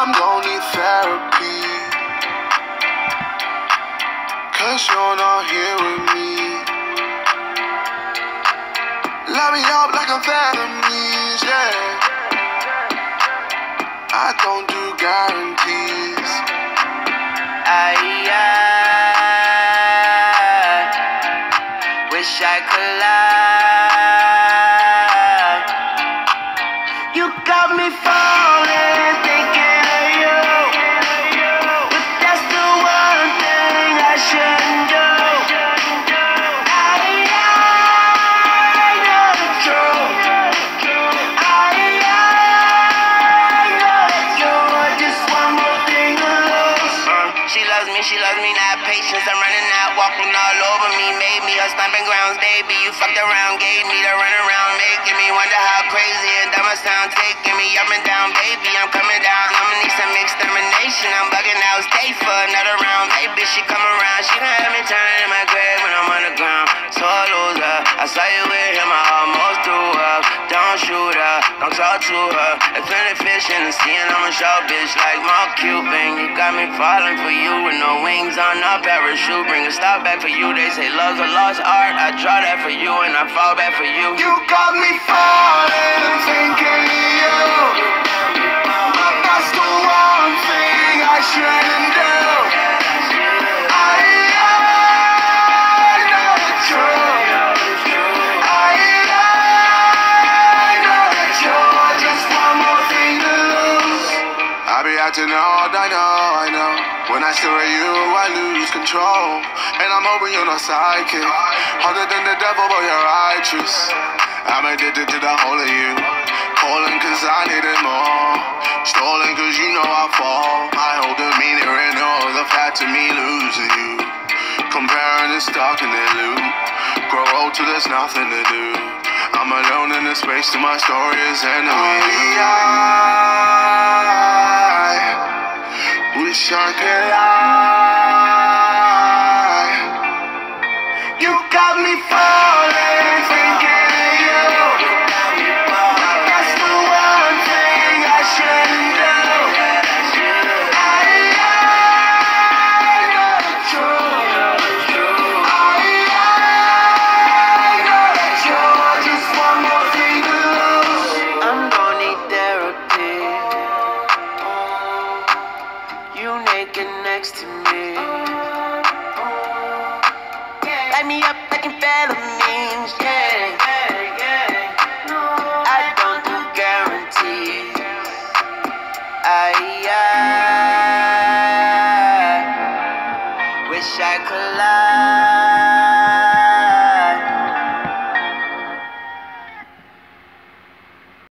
I'm gonna need therapy. Cause you're not here with me. Let me up like amphetamines, yeah. I don't do guarantees. I, I wish I could lie. You got me falling, loves me, she loves me, not patience. I'm running out, walking all over me, made me a stomping grounds, baby. You fucked around, gave me the run around, making me wonder how crazy and dumb I sound, taking me up and down, baby. I'm coming down, I'ma need some extermination. I'm bugging out, stay for another round, baby. she come around. She done me turning in my grave when I'm on the ground. So I lose her, I saw you Don't shoot her, don't talk to her. If any fish in the sea, and I'm a sharp bitch like Mark Cuban. You got me falling for you with no wings on a parachute. Bring a stop back for you. They say love's a lost art. I draw that for you, and I fall back for you. You got me falling, I be acting I know, I know. When I stare at you, I lose control. And I'm hoping you're not psychic. Harder than the devil, but you're righteous. I'm addicted to the whole of you. Calling cause I need it more. Stolen cause you know I fall. I hold the meaning in all the fact of me losing you. Comparing and stalking the loop. Grow old till there's nothing to do. I'm alone in the space till my story is ending with you. Oh, Could lie. You got me falling, thinking naked next to me. Light me up like amphetamines, yeah.